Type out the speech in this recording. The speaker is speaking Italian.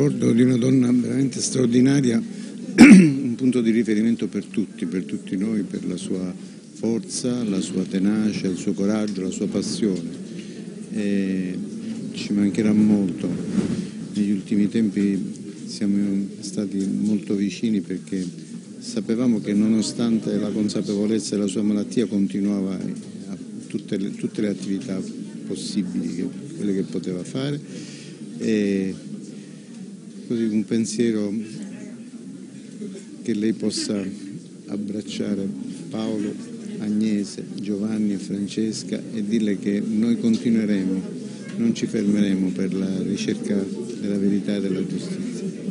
ricordo di una donna veramente straordinaria, un punto di riferimento per tutti, per tutti noi, per la sua forza, la sua tenacia, il suo coraggio, la sua passione. E ci mancherà molto. Negli ultimi tempi siamo stati molto vicini perché sapevamo che nonostante la consapevolezza della sua malattia continuava a tutte le, tutte le attività possibili, quelle che poteva fare. E così un pensiero che lei possa abbracciare Paolo, Agnese, Giovanni e Francesca e dirle che noi continueremo, non ci fermeremo per la ricerca della verità e della giustizia.